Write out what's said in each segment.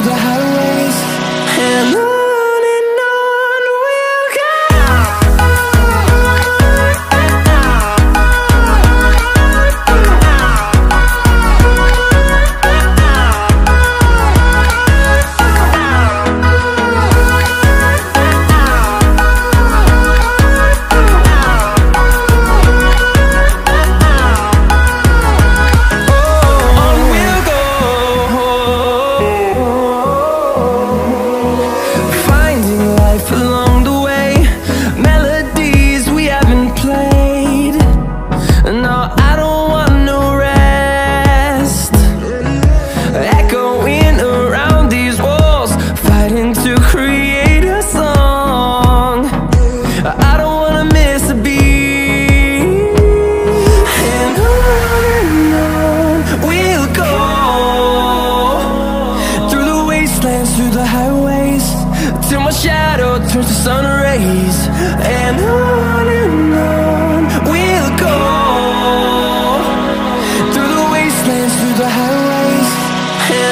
wonder how life alone.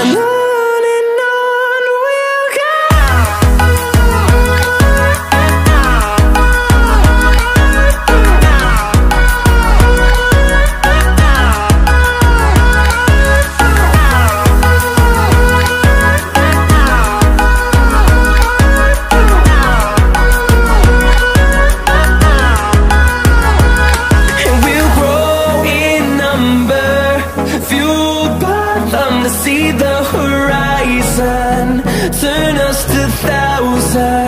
and just a thousand.